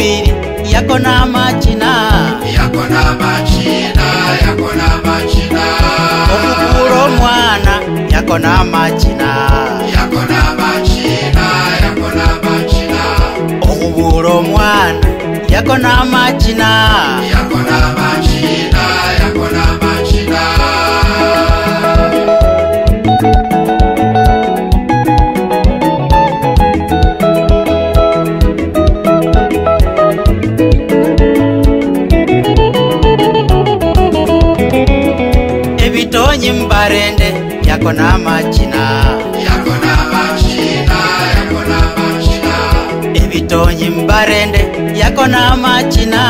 mbiri yakona machina omukuro mwana yakona machina okubulo mwana yakona machina yako na machina ebitonyi mbarende yako na machina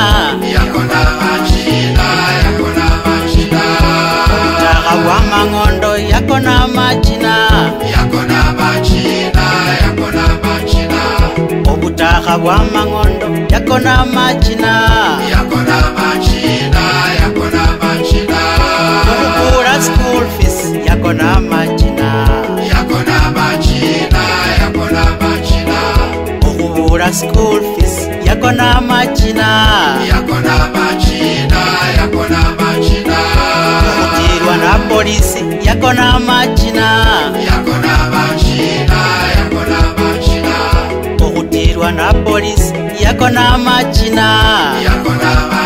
obutaha bwa mang'ondo yako na machina obutaha bwa mang'ondo yako na machina ya yakona machina yakona machina yakona machina kutirwa na polisi yakona machina yakona machina yakona machina kutirwa na polisi yakona machina yakona machina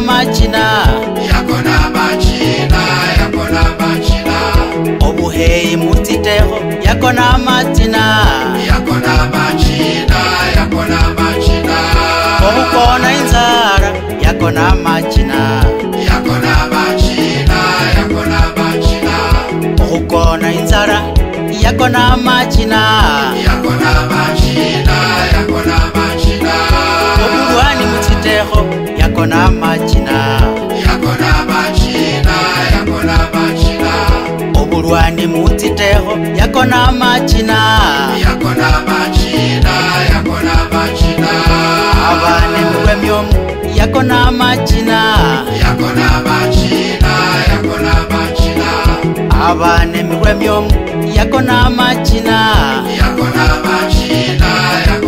machina yakona machina yakona machina obuhei mutiteho yakona machina yakona machina yakona machina obukona inzara yakona machina yakona machina yakona machina obukona inzara yakona machina yakona machina ni muti teho yako na machina yako na machina yako na machina aba ni muwe myom yako na machina yako na machina yako na machina aba ni muwe myom yako na machina yako na machina yako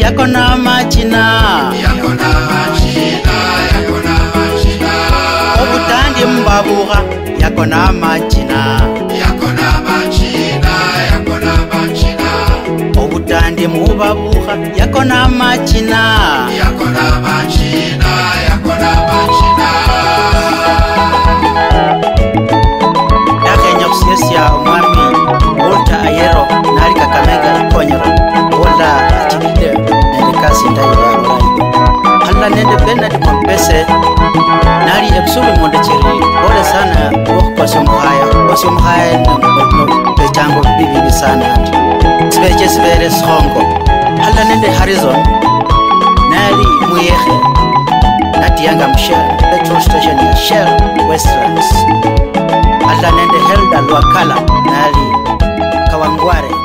yako na machina okutandi mbabuha yako na machina okutandi mubabuha yako na machina yako na machina yako na machina somhaen no jango bibi bi nende nali muyehe natianga mshel petrol station ya shell westlands nende helda lwakala nali kawangware